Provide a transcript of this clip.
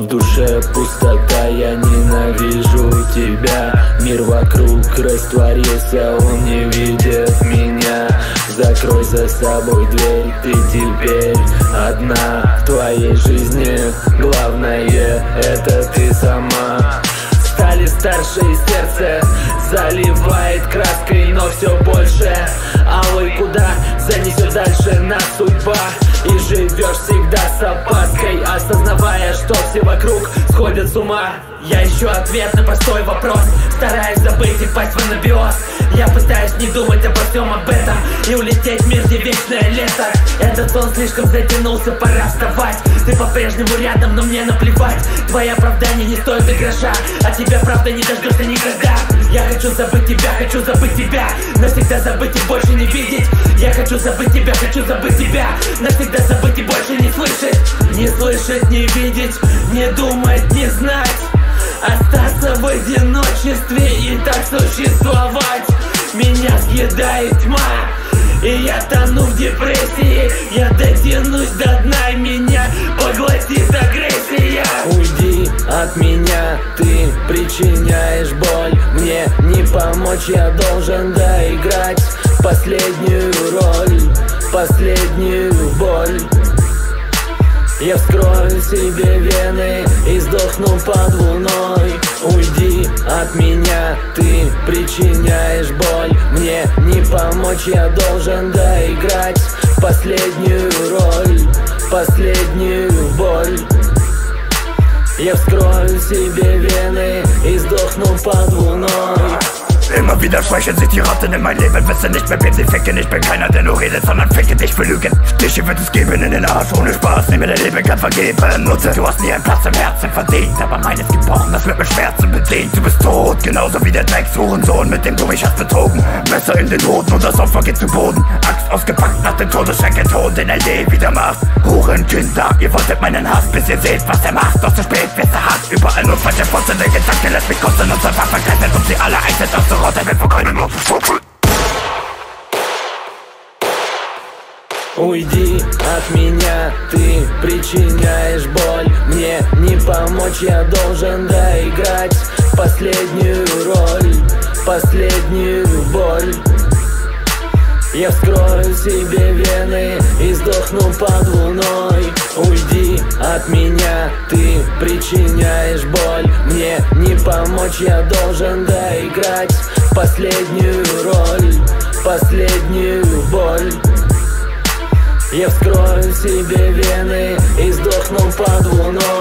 В душе пустота, я ненавижу тебя. Мир вокруг растворился, он не видит меня. Закрой за собой дверь, ты теперь одна В твоей жизни. Главное это ты сама. Стали старше и сердце заливает краской, всегда с опаской Осознавая, что все вокруг сходят с ума. Я ищу ответ на простой вопрос Стараюсь забыть и впасть в анабиоз. Я пытаюсь не думать обо всем об этом И улететь в мир, где вечное лето. Этот сон слишком затянулся, пора вставать. Ты по-прежнему рядом, но мне наплевать. Твои оправдания не стоят и гроша А тебя правда не дождешься никогда. Я хочу забыть тебя, хочу забыть тебя Навсегда забыть и больше не видеть Я хочу забыть тебя, хочу забыть тебя Навсегда забыть и больше не слышать. Не слышать, не видеть, не думать, не знать. Остаться в одиночестве и так существовать. Меня съедает тьма и я тону в депрессии. Я дотянусь до дна, меня поглотит агрессия. Уйди от меня, ты причиняешь боль Мне. не помочь, я должен доиграть Последнюю роль, последнюю боль. Я вскрою себе вены и сдохну под луной. Уйди от меня, ты причиняешь боль. Мне не помочь, я должен доиграть Последнюю роль, последнюю боль. Я вскрою себе вены и сдохну под луной Immer wieder sprechen sich die Ratten in mein Leben. Wissen nicht mehr, wem sie ficken Ich bin keiner, der nur redet, sondern ficke dich für Lügen. Stiche wird es geben in den Arsch, ohne Spaß. Nehme dein Leben kann vergeben. Nutze, du hast nie einen Platz im Herzen verdient. Aber meines gebrochen, das wird mit Schmerzen bedient. Du bist tot, genauso wie der Dreckshurensohn Mit dem du mich hast betrogen. Messer in den Hoden und das Opfer geht zu Boden. Axt ausgepackt nach dem Todesschrecken Ton Den LD wieder macht. Hurenkinder, ihr wolltet meinen Hass Bis ihr seht, was er macht. Doch zu spät, ihr hart Überall nur falsche Posten Der Gedanke lässt mich kosten. Unser Waffe greifen, um sie alle einzeln Уйди от меня, ты причиняешь боль. Мне не помочь, я должен доиграть Последнюю роль, последнюю боль. Я вскрою себе вены и сдохну под луной. Уйди от меня, ты причиняешь боль. Мне не помочь, я должен доиграть Последнюю роль, последнюю боль Я вскрою себе вены и сдохну под луной